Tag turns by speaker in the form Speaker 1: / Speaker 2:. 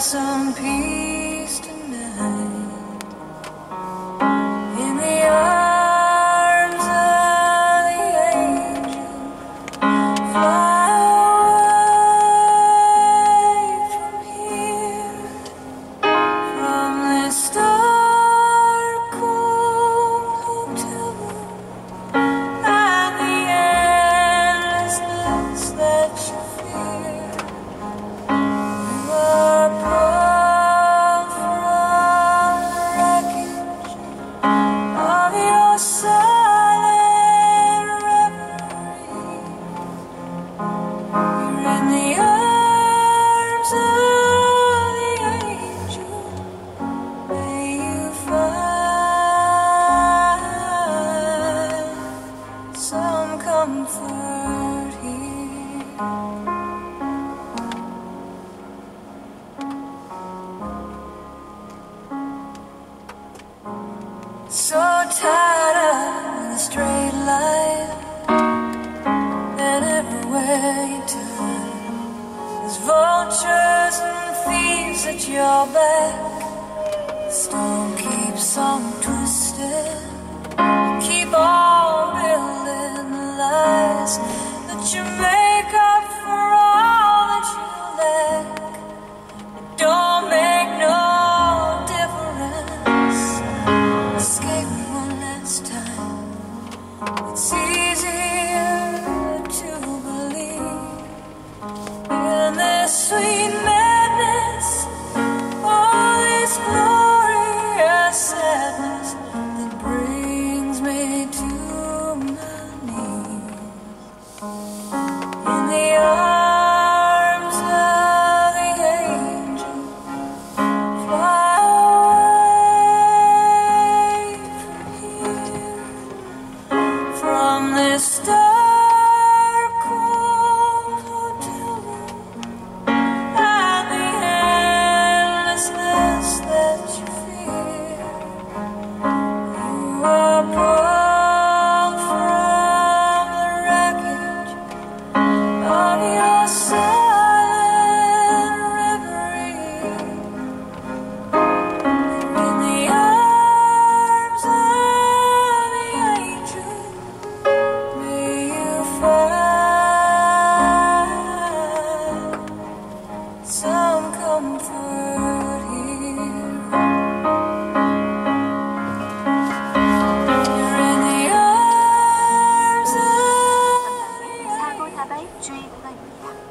Speaker 1: Some peace there's vultures and thieves at your back. The stone keeps on twisted. sweet madness, all this glorious sadness that brings me to my knees. In the arms of the angel, fly away from here, from this star. 追一个女的